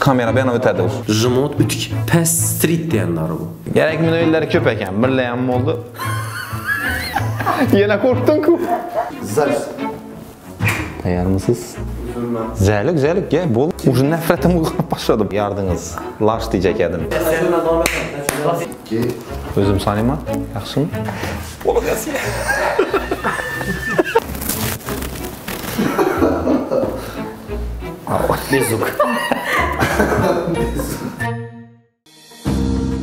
kamera bilan o'tadi u. Jimot utik. Past street deganlari bu. Gerekli o'yinlari ko'p ekan. Birla ham bo'ldi. Yana qo'rqding-ku. Tayyormisiz? Güzellik, güzellik, gel bol. Уже nefretim uyg'onib boshladi. Yardınız. Lash diyecek edim. O'zim sanayman. Yaxshimi? Bo'lg'asi. Bezuk.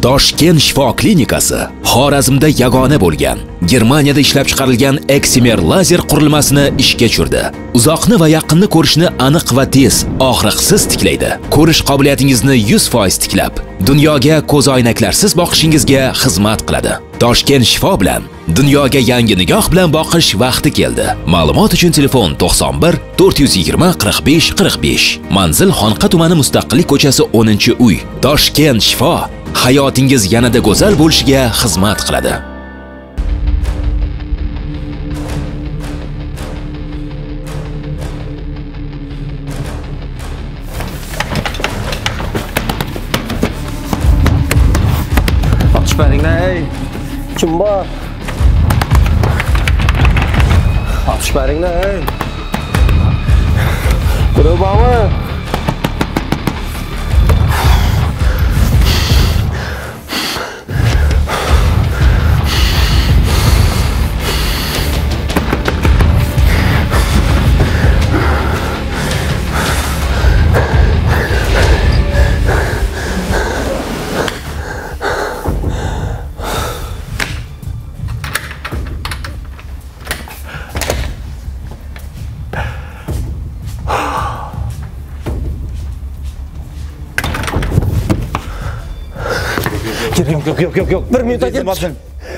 Toshkent shifo klinikasi Xorazmda yagona bo'lgan Germaniyada ishlab chiqarilgan eksimer lazer qurilmasini ishga tushirdi. Uzoqni va yaqinni ko'rishni aniq va tez, og'riqsiz tiklaydi. Ko'rish qobiliyatingizni 100% tiklab, dunyoga ko'zoynaklarsiz boqishingizga xizmat qiladi. Toshkent shifo bilan dunyoga yangi nigoh bilan boqish vaqti keldi. Ma'lumot uchun telefon 91 420 45 45. Manzil Xonqa tumani Mustaqillik ko'chasi 10-uy. Toshkent shifo hayotingiz yanada go'zal bo'lishiga xizmat qiladi. yok yok yok. Bir minutga kirib chiqing.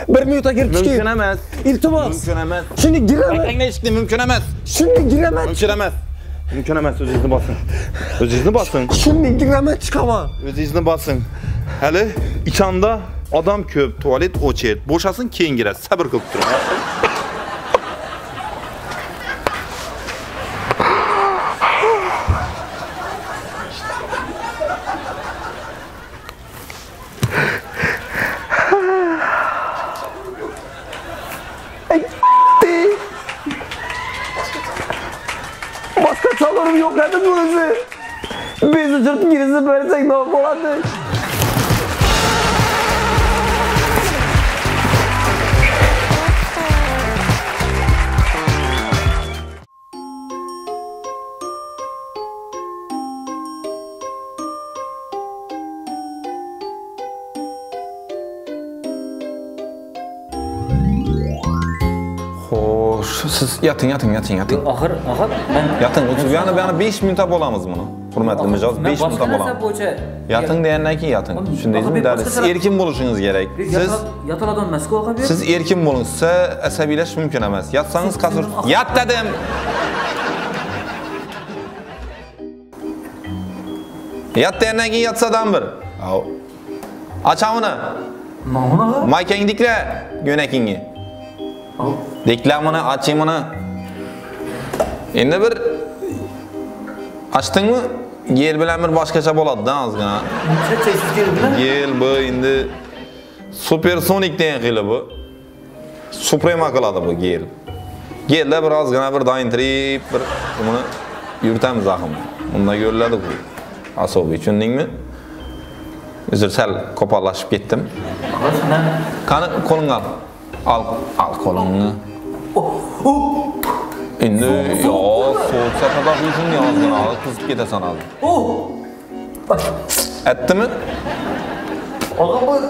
Bir minutga kirib chiqing. Mumkin emas. Iltimos. Mumkin emas. Shuni giraman. Aytangdan chiqdi, mumkin emas. Shuni giraman. Mumkin emas. Mumkin emas, o'zingizni bosing. O'zingizni bosing. Shuni giraman chiqaman. O'zingizni bosing. Hali ichanda odam ko'p, tualet o'chet. Bo'shasin, keyin girasiz. Sabr qilib turing. Siz yatın, yatın, yatın, yatın. Axır, axır. Mən Yatın, otur. Yəni yəni 5 minutə bolamız bunu. Hörmətli mijoz, 5 minutə bolam. Yatın deyəndən ki, yatın. Oğlum, Düşündünüzmü? baxın, bir erkin buluşunuz gerek. Siz yatala dönməsi qoğa siz erkin bulun. Size əsabiləş mümkün emas. Yatsanız kasır. sizin axı- Yat dedim. Yat deyəndən ki, yatsadan bir. Au. Aç avını. Mahmud ağa. Maykengdiklə yönəkini. Al oching buni. Endi bir ochdingmi? Yel bilan bir boshqacha bo'ladi-da ozgina. Yel bu endi supersonik degan qili bu. Suprema qiladi bu gel. Gelda bir ozgina bir dointirib bir buni yuritamiz axim. Unda ko'riladi bu. Asobiy tushundingmi? Uzr sal qo'pollashib ketdim. Axir Qani qo'lingni al. Al, al qo'lingni. İndi soğuk, soğuk. yox, soğuqsa kadar üçün yalnızdan alır, tuzub gedəsən alır. Oh! Bak. Etdimi? Ağam bu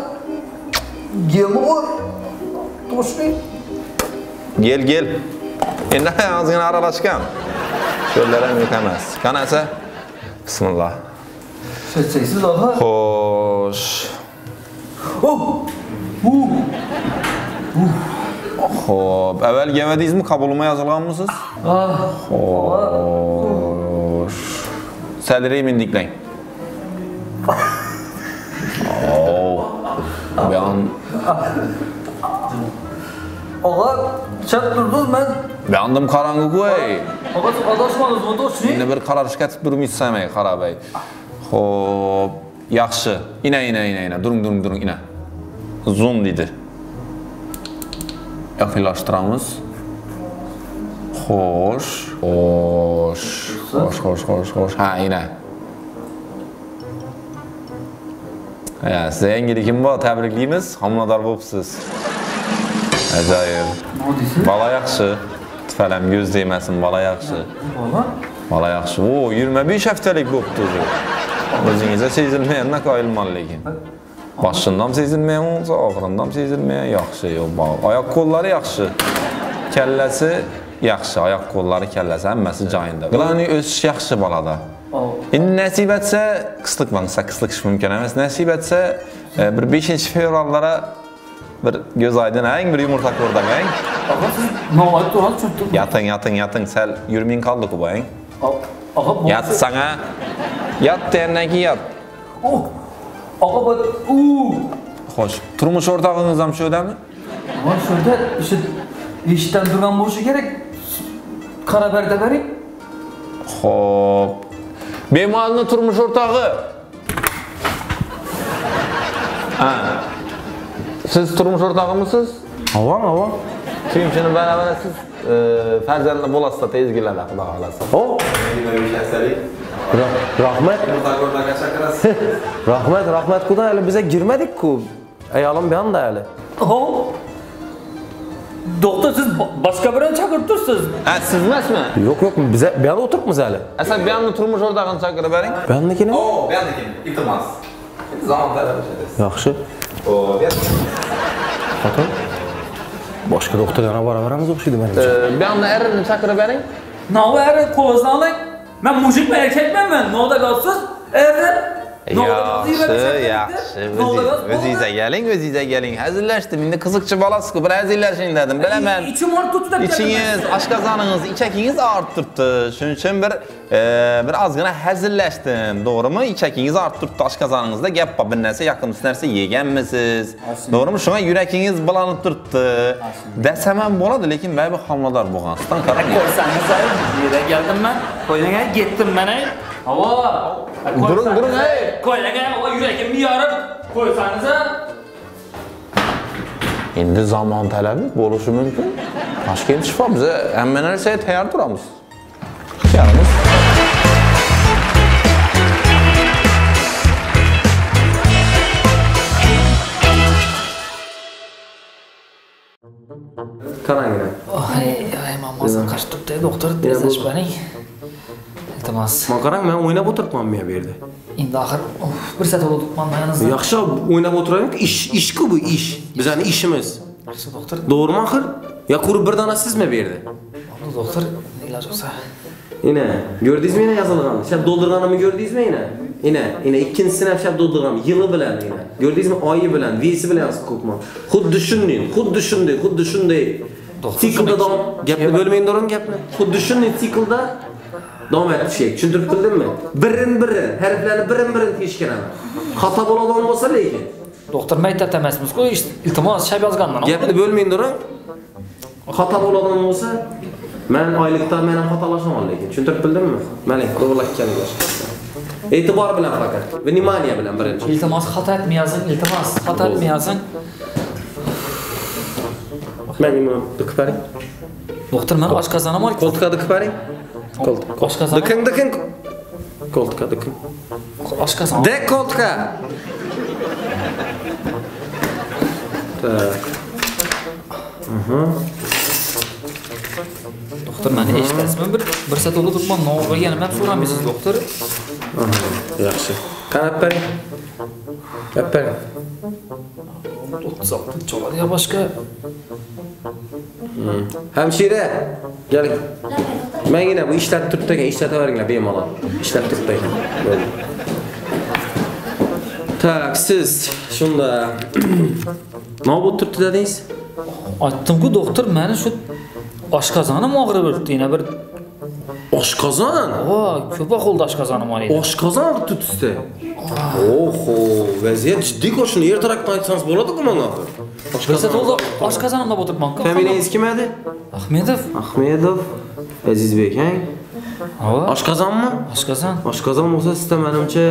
yemi var. Tuşmayın. Gel gel. İndi ağzını aralaşkan. Şöllərəm yıkamaz. Qanəsə? Bismillah. Sötsəksiz ağa. Xoş. Oh! Uh! Uh! Xoş. Əvvəl yemədiyiz mi? Kabuluma yazılanmısınız? Ah. Xoş. Sədri mindikləyin. Oo. Bir an... Ağa, çat durdunuz ben. Bir andım karanlık vey. Ağa, adaşmadınız mı dost? Şimdi bir kararış getip durmuşsam ey Kara Bey. Xoş. Yaxşı. İnə, inə, inə, inə. Durun, durun, durun, inə. Zoom dedi. Yaqinlashtiramiz Xo'sh, xo'sh, xo'sh, xo'sh, xo'sh, xo'sh. Ha, ina. sizni yangilikim bor, tabriklaymiz. Homilador bo'libsiz. Ajoyib. Bola yaxshi. tufalam ko'z deymasin, bola yaxshi. bola Bola yaxshi. O, 25 haftalik bo'pti o'zi. o'zingizda sezilmayapti qoyilman lekin. Başından sezilməyə onca, ağrından sezilməyə yaxşı o bağ. Ayaq qolları yaxşı. Kəlləsi yaxşı, ayaq qolları kəlləsi həmməsi cayında. Qılani öz yaxşı balada. İndi nəsib etsə, qıslıq varsa qıslıq iş mümkün emas. Nəsib etsə e, bir 5-ci fevrallara bir göz aydın eng bir yumurta ko'rdim eng nolat turat tutdim yating yating yating sal yurming qoldi bu eng yatsang a yat terdan keyin yat Bu u Xo'sh, turmush o'rtog'ingiz ham shu yerdami? Ama şurada işte eshikdan turgan bo'lishi kerak qarab berda bering Xo'p. Bemorning turmush o'rtog'i. Ha. Siz turmush o'rtog'imisiz? Avan, avan. Kuyimchini baravar siz e, farzandli bo'lasiz tezgilarda xudo xolasa. O, Ra rahmat. rahmat, rahmat kudan hele bize girmedik ku. Ayalım bir anda hele. Oh. Doktor siz başka birini çakırtırsınız. Ha siz mi? Yok yok bize bir anda oturupmuz hele. E sen bir anda oturmuş oradan çakırı verin. Bir andakini? Oo bir andakini. İltimas. Zaman talep ederiz. Yaxşı. Oo bir Bakın. Başka doktorlara beraberimiz okşuydu benim için. Ee, bir anda erini çakırı verin. Ne var erini kovazdan alayım. Ben mucik mi erkek miyim ben? Ne oldu kalsız? Evet. Yaxshi, yaxshi. O'zingizga keling, o'zingizga keling. Hazillashdim. Endi qiziqchi bolasiz-ku, bir hazillashing dedim. Bilaman. ichim olib turibdi deb İçiniz, oshqozoningiz, ichakingiz og'rib turibdi. Shuning uchun bir bir ozgina hazillashdim. To'g'rimi? Ichakingiz og'rib turibdi oshqozoningizda. Gap bor, bir narsa yoqimsiz narsa yeganmisiz? To'g'rimi? Shunga yuragingiz bulanib turibdi. Desam ham bo'ladi, lekin mayli homilador bo'lgansidan qarang. qo'ysangiz yerga keldim man qo'ylaga ketdim Hava. Durun durun hey. Koy lan gel baba yüreğimi yarıp koysanıza. İndi zaman tələbi boluşu mümkün. Toshkent shifomizda hamma narsaga tayyor turamiz. Tayyormiz. Qaranglar. Oy, ay, mamasi qarshi turibdi, doktor, tezlashib baring iltimos man qarang man o'ynab o'tiribman men bu yerda endi axir bir soat bo'lib o'tiribman manizda yaxshi o'ynab o'tiraylik ish ishku bu ish bizani ishimiz yaxshi doktor. To'g'rimi axir yo ko'rib bir donasizmi bu yerda doktor iloj bo'lsa ina ko'rdingizmi ina yozilganini shab to'ldirganimni ko'rdingizmi ina ina ina ikkinchisini ham shab to'ldirganman yili bilan ina ko'rdingizmi oyi bilan vesi bilan yozib qo'yibman xuddi shunday xuddi shunday xuddi shunday siklda davom gapni bo'lmang do'ron gapni xuddi shunday siklda davom etishik. Tushuntirib bildimmi? Birin biri, harflarni birin birin tekshiraman. Xato bo'ladigan bo'lsa lekin. doktor maktabda emasmiz-ku iltimos shab yozganman Gapni bo'lmayin durun. Xato bo'ladigan bo'lsa, men oylikda men ham xatolashaman lekin. Tushuntirib bildimmi? Mana to'g'rilakkan E'tibor bilan faqat. Vнимание bilan birinchi. iltimos xato etmayazin iltimos xato Men buni dikib bering. doktor man oshqozonim olib Qo'ltiqqa dikib bering. Qo'ltiq. oshqozonim Diking, diking. Qo'ltiqqa diking. oshqozonim Dek qo'ltiqqa. Tak. doktor mani eshitasizmi bir bir soat o'tiribman nog'riganimni ham so'ramaysiz doktor Yaxshi. Qarab bering. Qarab bering. o'ttiz oltinchi oladi yo boshqa Hamshira, keling. Mangina bu ishlatib turibdi ekan, ishlataveringlar bemalol. Ishlatib turibdi ekan. Tak, siz shunda nima bo'lib turibdi dedingiz? aytdim-ku doktor mani shu oshqozonim og'rib yuribdi yana bir Oshqozon. o ko'p ahvolda oshqozonim og'riydi Oshqozon tutdi. Oho, vaziyat jiddiy qo'shni ertaroqdan aytsangiz bo'ladi-ku menga. Bir soat bo'ldi oshqozonimda o'tiribman-ku Familiyangiz kim edi? ahmedov Ahmedov Azizbek, ha? Oshqozonmi? Oshqozon. Oshqozon bo'lsa sizda menimcha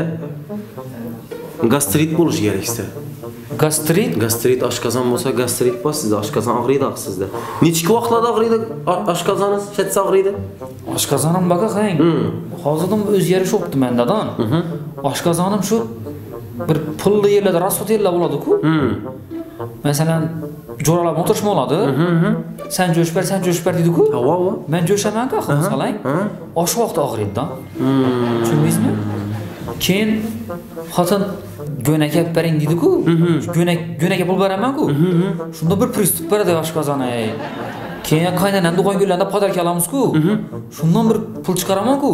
gastrit bo'lishi kerak sizda. Gastrit. Gastrit oshqozon bo'lsa gastrit bor sizda, oshqozon og'riydi sizda. Nechki vaqtlarda og'riydi oshqozoningiz? Chetsa og'riydi? Oshqozonim baqa qarang. Hozirdan o'zgarish o'pti mendadan. Oshqozonim shu bir pulli yerlarda rasvot yerlar bo'ladi-ku. Məsələn, coralab oturuşmaladı. Sən göşbər, sən göşbər dedik. Ha, va, va. Mən göşəmən qaxım salan. Oş vaxt ağrıyıb da. Çünmüsünü. Keyin xatın gönəkə bərin dedik. Gönək gönəkə pul bərəmən ku. Şunda bir pristup bərədi aşqazana. Keyin qaynanam do'qon kunlarda podarka olamiz-ku. Shundan bir pul chiqaraman-ku.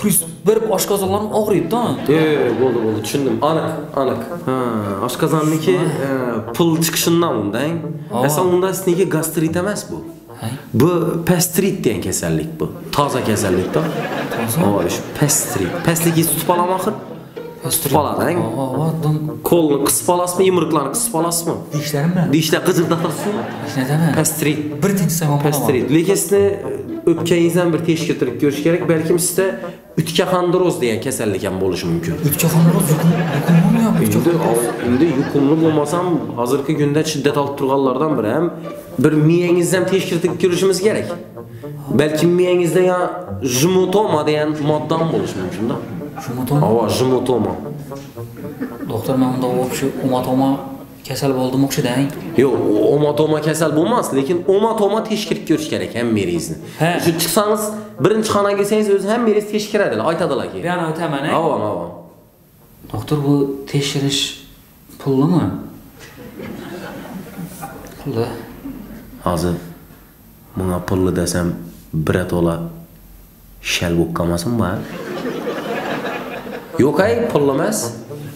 Pristup berib oshqozonlarim og'riydi-da. E, bo'ldi, bo'ldi, tushundim. Aniq, aniq. Ha, oshqozonniki e, pul chiqishidan undang. Asal unda sizniki gastrit emas bu. Bu pastrit degan kasallik bu. Toza kasallikda. Toza. shu pastrit. Pastlik tutib olaman axir. Tutib olading. Qo'lni qisib olasizmi, yumruqlarni qisib olasizmi? dishlarim bilan. Dishlar qiziqdatasizmi? Ishnadimi? Pastrit. Bir tinchsam Pastrit. Lekin sizni o'pkangizdan bir tekshirtirib ko'rish kerak. Balkim sizda o'tga xandroz degan kasallik ham bo'lishi mumkin. Yuqum yuqummi Endi yuqumli bo'lmasam, hozirgi kunda shiddat olib turganlardan biri ham bir miyangizni ham tekshirtirib ko'rishimiz kerak. Balki miyangizda ya jumotoma degan modda ham bo'lishi mumkin-da. Shumatoma. Ava, jumotoma. Doktor men unda o'sha umatoma kasal bo'ldim o'xshadang. Yo'q, omatoma kasal bo'lmas, lekin omatoma tekshirib ko'rish kerak hammeringizni. Shu chiqsangiz, birinchi xonaga kelsangiz o'zi hammeringiz tekshiradilar, aytadilar. Yana o'taman, ey. Ava, ava. Doktor bu tekshirish pullimi? Pulli. Hozir bunga pulli desam, birato'la shal bo'lib qolmasin Yo'q ay, pul emas.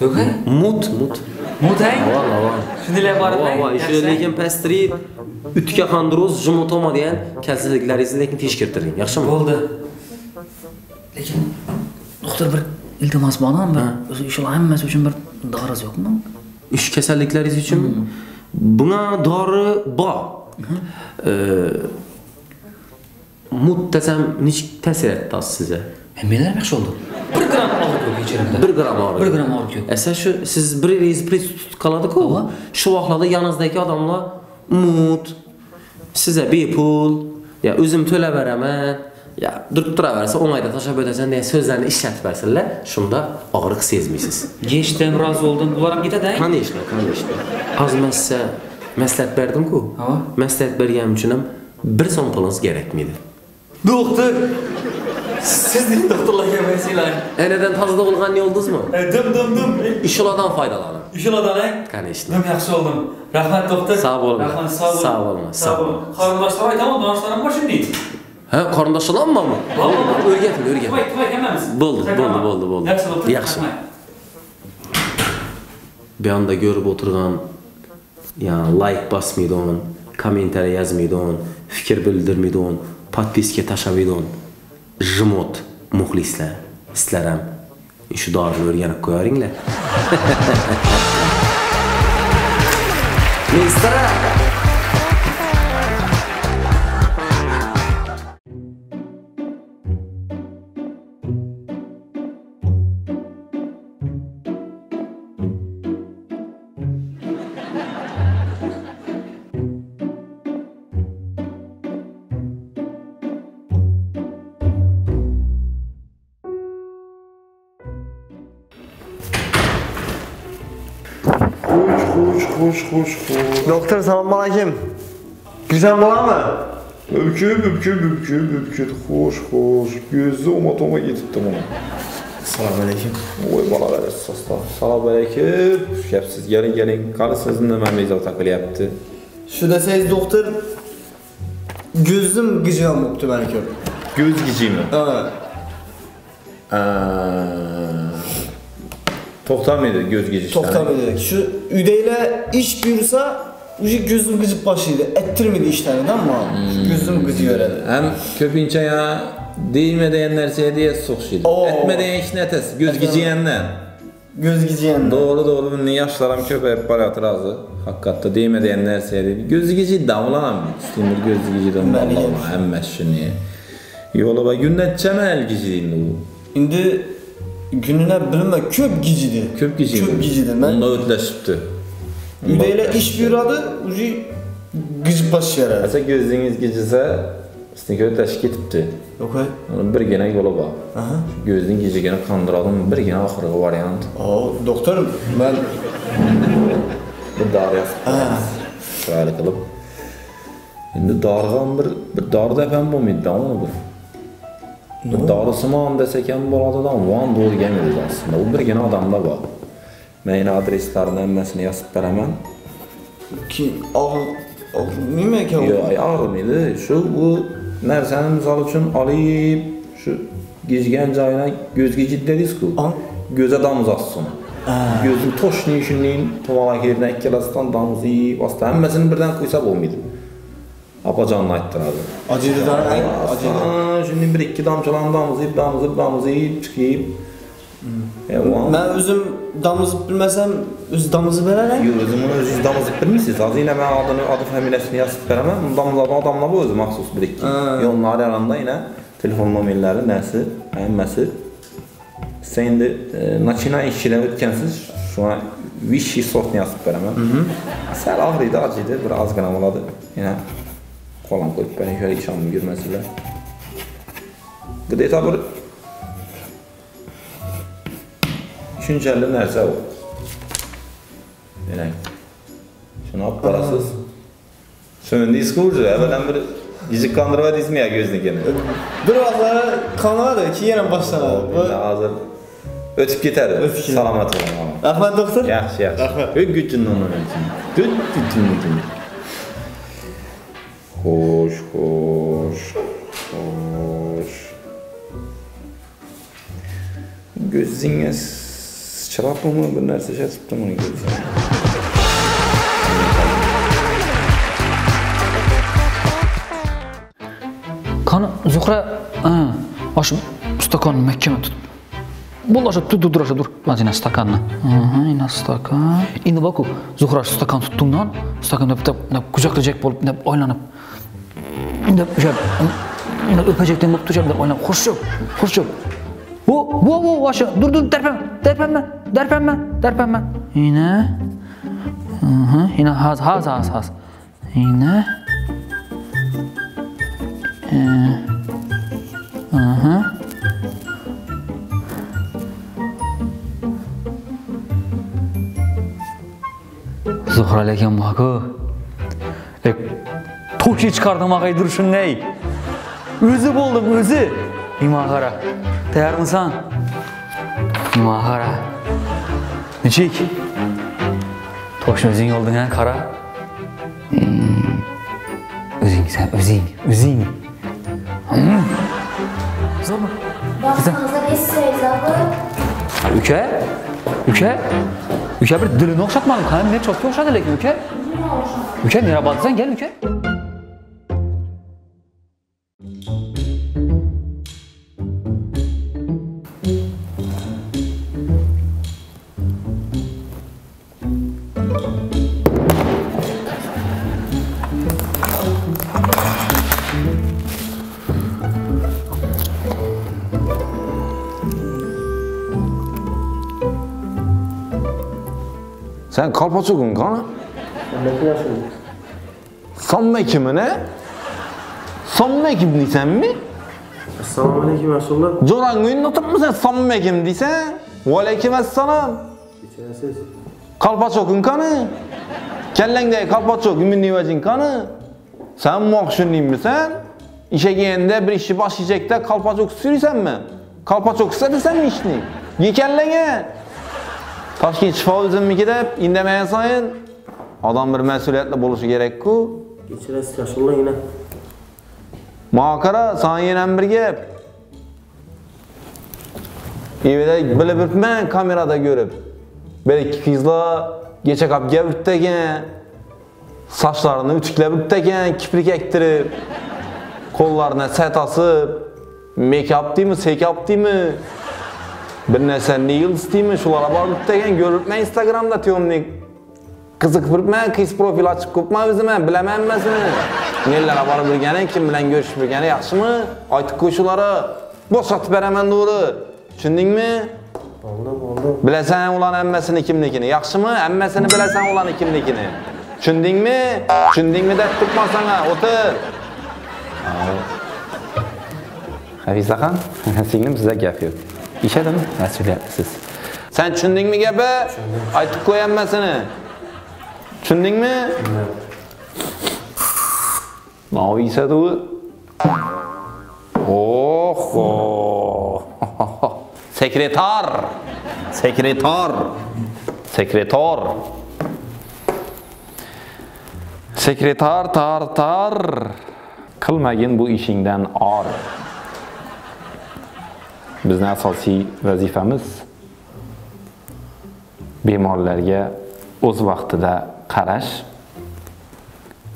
Yo'q, ey. Mut, mut. Mutang. Avval, avval. Shunday borib, Avval, avval. Shu lekin pastrit, o'tga xandroz, jumotoma degan kasalliklaringizni lekin tekshirtiring, yaxshimi? bo'ldi. Lekin doktor bir iltimos bormi? Bir shular hammasi uchun bir doriz yo'qmi? Ish kasalliklaringiz uchun bunga dori bor. Ee, mut desam ta'sir etdi sizga? Melarim yaxshi oldi. 1 gram og'riq yo'q ichirimda. 1 gram og'riq. 1 gram og'riq yo'q. Esa shu siz bir pриступ qiladi-ku. Shu vaqtlarda yoningizdagi odamlar mut sizga bepul, ya o'zim to'lab beraman, ya durib turaversa o'ngayda tashlab o'tasan degan so'zlarni ishlatib bersinlar, shunda og'riq sezmaysiz. Yeshdim, rozi bo'ldim. Bular ham ketadi. Конечно, конечно. Sizga maslahat berdim-ku. Ha. Maslahat berganim uchun ham bir so'm pulingiz kerakmaydi. Doktor. Sizning doktorlarga mesajlar. Enadan toza tug'ilgan yo'ldingizmi? Dim dim dim. Ishlardan foydalaning. Ishlardan, ey. Конечно. Dim yaxshi oldum. Rahmat doktor. Sağ olun. Rahmat, sağ olun. Sağ olun, sağ Sağ olun. Qarindoshlar aytaman, donishlarım bor shunday. Ha, qarindoshlarmi? O'rgating, o'rgating. Tuvay, tuvay hammamiz. Bo'ldi, bo'ldi, bo'ldi, bo'ldi. Yaxshi doktor. Yaxshi. rahmat. Bu yoqda ko'rib o'tirgan yani like bosmaydi, kommentariy yozmaydi, fikr bildirmaydi, podpiska tashlamaydi. Jimot muxlislar, sizlar ham shu dorini o'rganib qo'yaringlar. xush. Doktor assalomu alaykum. Güzel bo'ladimi? Öpküp, öpküp, öpküp, öpküp. Xush, xush. Gözü omatoma ketibdi buni. Assalomu alaykum. Voy bolalar. Assalomu alaykum. Gapsiz, keling, keling. Qani sizni nima bezovta qilyapti? Shu desangiz doktor ko'zim gijyon bo'libdi meniki. Göz gijimi. Ha. Toktamiydi göz girişi. Toktamiydi. Şu üdeyle iş buyursa Uşi şey gözüm gıcıp başıydı. Ettirmedi işte işlerini ama hmm. gözüm gıcıyor öyle. Hem köpünçe ya değilme diyenler şey diye sokşuydu. Etme diyen iş netes, göz gıcıyenler. Göz gıcıyenler. Doğru doğru bunun yaşlarım köpeğe bari hatırazı. Hakikatta değilme diyenler şey. Göz gıcı damlanam. Üstümür göz gıcı damlanam. Hem meşşini. Yola bak günden çemel gıcı değil bu. Şimdi gününe bilmem köp gicidi. Köp giziydi. Köp gicidi. Ben Onda ötleşipti. üdeyle iş buyuradı, ucu gıcık baş yaradı. Asa sizniki. Onun bir gene yola var. Aha. Gözün gizigeni kandıralım, bir gene ahırı varyant. Aa, doktorum ben Bir darı yazıp Şöyle kılıp. Şimdi dargan bir, bir darı da ben bu midde onu bu. Bir darısı mı an desek hem bu adadan van doğru gelmedi aslında. O bir gene adamda var. Meyne adreslerini emmesini yazıp veremem. ki ağ ağ nime ki Yo ay ağrımıydı. Şu bu nersenin misal için alayıp şu gizgen cayına göz geciddediz ku. An- Göze damız assın. Gözün toş nişinin Abacanla aytdıradı. Acıdıdan, acıdıdan. Şimdi bir iki damcılan damızıyıb, damızıyıb, damızıyıb, çıxıyıb. Mən hmm. e, özüm damızıb bilməsəm, öz damızı verərəm. Yox, özümün öz damızıb bilmirsiniz. Adı ilə mən adını, adı fəmiləsini e, yazıb verəməm. Bunu damızladan adamla bu özü məxsus bir iki. Yolları aranda yenə telefon nomerləri, nəsi, əyinməsi. Sizə indi Nakina işçilə ötkənsiz, şu an Vichy sotni yazıb verəməm. Səl ağrıydı, acıydı, bir az qanamaladı. Yəni, qolam qo'yib panishar ishonib yurmaysizlar где-то bir tushunchali narsa u demak shuni olib borasiz tushundingizku уже avvaldan bir yijikklantirmadingizmi yoki o'znikini bir vaqtlar qolmadi keyin ham boshlanadi hozir o'tib ketadi salomat bo'ling rahmat doktor yaxshi yaxshi rahmat Koş, koş, koş. Gözüne çarpma mı? Bunlar sıçra sıktı mı gözüne? Kana Zuhra, ha, aşım stakanı Mekke'me tuttum. Bol aşağı dur dur dur aşağı dur. Hadi yine stakanla. Aha yine stakan. Şimdi bak o Zuhra stakan tuttuğumdan stakan ne kucaklayacak olup ne oynanıp öpecektim, öptürecektim. Aynen kurşun, kurşun. Bu, bu, bu, aşağı. Dur, dur, derpenme, derpenme, derpenme, derpenme. Yine. Hı hı, yine haz, haz, haz, haz. Yine. Ee, hı hı. Zuhra lekin bu hakkı. Toki chiqardim ag'ay turishingay. O'zi bo'ldim, o'zi. Ima qara. Tayyormisan? Ima qara. Nechik? Toshni o'zing olding ha, qara. Hmm. O'zing sen, o'zing, o'zing. Zo'rmi? Baxtınıza essiz. Uka? Uka? Uka bir dilini o'xshatmadim. Qani men chopga o'xshadi lekin uka. Uka, mehribontsan, gel uka. Sen kalpasukun kana. Samme kimine? Samme kim diysen mi? Esselamu aleyküm Resulullah. Zoran gün tutup mu sen samme kim diysen? Ve aleyküm esselam. İçerisiz. Kalpasukun kanı. Kellengde kalpasuk ümünni vecin kanı. Sen muhşunliyim mi sen? İşe giyende bir işi başlayacak da kalpasuk sürüysen mi? Kalpasuk sürüysen mi işini? Yekellenge. Toshkent shifo o'zimniki deb indamagan sayin odam bir mas'uliyatli bo'lishi kerak-ku. Kechirasiz Rasululloh yana. Manga qara, sana yana bir gap. Evde bilib o'tman kamerada ko'rib. Bir ikki qizlar kecha qolib gap o'tdagan. Sochlarini utiklab o'tdagan, kiprik ektirib, qo'llarini sat asib, make-up deymi, sekap deymi? bir narsa yil istayman shularga borib bittagan ko'ribman instagramda темный qiziqibman qiz profil ochib qo'yibman o'zim ham bilaman emasmi nelarga borib yurgani kim bilan ko'rishib yurgani yaxshimi aytib qo'y shularga bo'shatib beraman degandi tushundingmi bo'ldi bo'ldi bilasan ularni hammasini kimnikini yaxshimi hammasini bilasan ularni kimnikini tushundingmi tushundingmi deb turibman sanga o'tir hafizaxon singlim sizga gap yo'q Ishadimi? Mas'uliyatsiz. Sen tushundingmi gapi? Aytib qo'y hammasini. Tushundingmi? Mau u. Oh. Sekretar. Sekretar. Sekretar. Sekretar tar tar. Qilmagin bu ishingdan or. Bizning asosiy vazifamiz bemorlarga o'z vaqtida qarash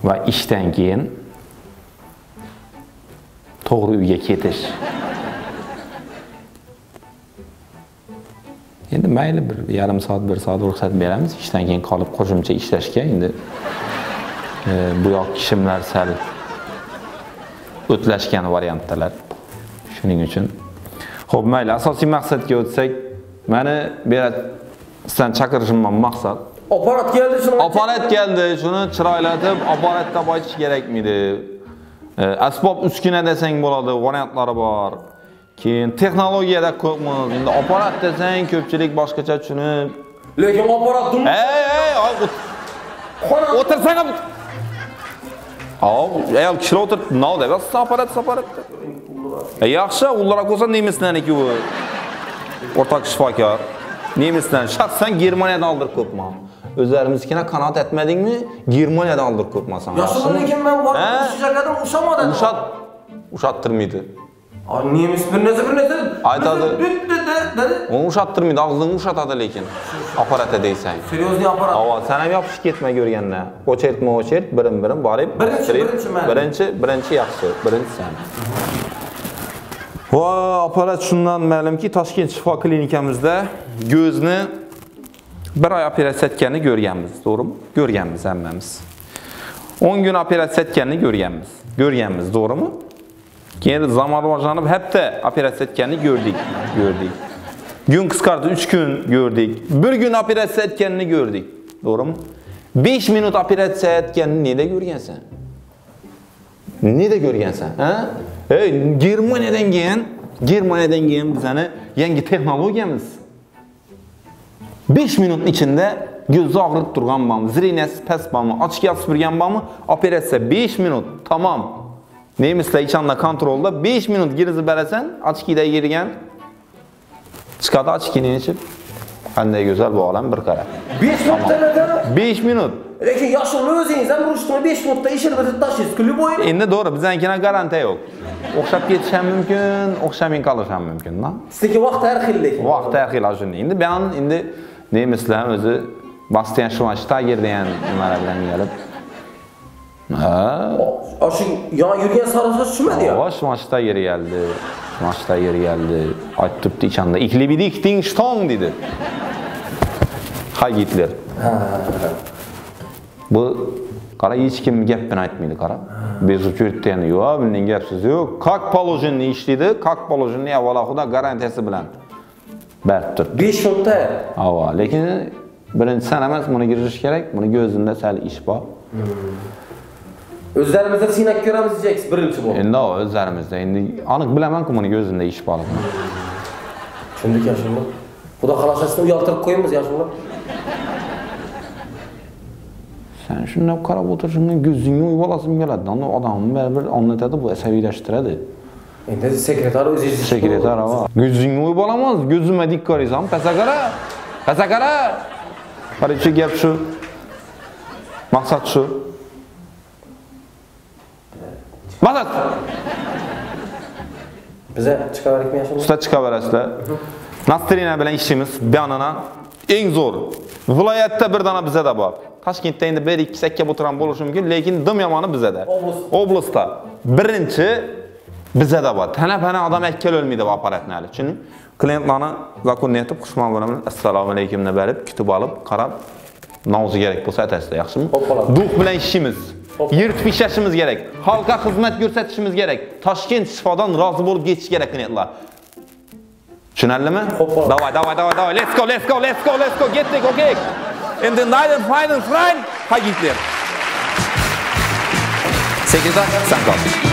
va ishdan keyin to'g'ri uyga ketish. Endi mayli bir yarim soat, bir soat ruxsat beramiz. Ishdan keyin qolib qo'shimcha ishlashga endi e, bu yoq kishimlar sal o'tlashgan variantdalar. Shuning uchun Xo'p, mayli, asosiy maqsadga o'tsak, mani sizdan chaqirishimdan maqsad Aparat keldi shuni. Aparat keldi, shuni chiroylatib aparat deb aytish kerakmidi? E, asbob uskuna desang bo'ladi, variantlari bor. Keyin texnologiyada ko'pmiz. Endi aparat desang ko'pchilik boshqacha tushunib. Lekin aparat dum. Ey, ey, o'tirsang ham. Ау, аял кишилеп отурып, мынау деп, аппарат, аппарат. Яхшы, уллар акылса немецтен эки бу. Ортак шифакар. Немецтен, шахсан Германиядан алдырып көп мага. Özlerimizdekine kanaat etmedin mi? Germaniyadan aldırıp kurtmasan. Yaşadın iken ben var, Uşak'tan uşamadan. Uşat, uşattırmıydı. Nemis bir narsa bir narsa. Aytadi. Onu ushattirmaydi, og'zini ushatadi lekin. Aparata deysan. Seryozni aparat. Ava, sen ham yopishib ketma ko'rganda. O'chertma o'chert, birim-birim borib, Birinchi, birinchi man. birinchi, birinchi yaxshi, birinchi sen. Va aparat shundan ma'lumki, Toshkent shifo klinikamizda ko'zni bir oy operatsiya etganini ko'rganmiz, to'g'rimi? Ko'rganmiz hammamiz. 10 kun operatsiya etganini ko'rganmiz. Ko'rganmiz, to'g'rimi? Yine de zam rivajlanib hepte operatsiya etkenini gördük. gördük. Gün kıskardı 3 gün gördük. Bir gün operatsiya etkenini gördük. Doğru mu? 5 minut operatsiya etkenini nede görgensen? Nede görgensen? Ha? Hey, Germaniyadan keyin, Germaniyadan keyin bizani yangi texnologiyamiz. 5 minut içinde gözü ağrıb turgan bamı, zirinesi pes bamı, açık yaz süpürgen bamı, operatsiya 5 minut, tamam. Nemislar ichanda kontrolda 5 minut girizib berasan, ochkida girgan chiqadi ochkini ichib. Qanday go'zal bu olam bir qara. 5 minutda nima? 5 minut. Lekin yoshlarni o'zingiz ham urishdimi 5 minutda ishini bitirib tashlaysiz kulib o'yin. Endi to'g'ri, bizdankina garantiya yo'q. O'xshab ketish ham mumkin, o'xshamay qolish ham mumkin? Sizniki vaqt har xil lekin. Vaqt xil shunday. Endi bu an endi nemislar o'zi Bastian Schweinsteiger degan nimalar bilan kelib. Ha, shu yon yurgan sarosha tushmadi yo. Yavaş maçta geri geldi. Maçta geri geldi. Ayttıptı içanda. İklibidik ding stong dedi. Hay Hitler. Bu qara hech kim gap bilan aytmaydi qara. Bezib yurtdi yani. Yo'q, bundan gap so'z yo'q. Как положенный ishlaydi, как положенный avvalo xudo garantiyasi bilan turibdi. 5 minutda. Ava, lekin birinchi san emas, buni kirishish kerak. Buni ko'zimda sal ish bor. O'zlarimizda sinak ko'ramiz diyeceksiz birinchi bu. Endi o'zlarimizda endi aniq bilaman-ku buni ko'zimda ish borligini. Tushundik yoshlar. Xudo xolasa sizni uyaltirib qo'yamiz yoshlar. Sen shunday qarab o'tirishingdan ko'zingni uyib olasim keladi. Odamni baribir onnetadi, bu asabiylashtiradi. Endi sekretar o'zingiz Sekretar. Ko'zingni uyib olamas, ko'zimga dik qaraysan, pasa qara. Pasa qara. Qarachi gap shu. Maqsad shu. Maqsad. Bize chiqaverikmi yoshlar? Usta chiqaverasizlar. Nastrina bilan ishimiz beonana eng zo'r. Viloyatda bir dona bizada bor. Toshkentda endi 1-2 sakka o'tiran bo'lishi mumkin, lekin dim yomoni bizada. Oblast. Oblastda. Birinchi bizada bor. Tana-pana odam ikkala o'lmaydi bu apparatni hali. Chunki klientlarni zakonni aytib, xushman bilan assalomu alaykumni berib, kutib olib, qarab, nauzi kerak bo'lsa aytasizlar, yaxshimi? Duh bilan ishimiz. Yırtib ishlashimiz kerak. Xalqqa xizmat ko'rsatishimiz kerak. Toshkent shifodan rozi bo'lib ketish kerak niyatlar. Tushunarlimi? Davay, davay, davay, davay. Let's go, let's go, let's go, let's go. Getdik, okay. In the night and final front, Hagitler. Sekretar, sen kal.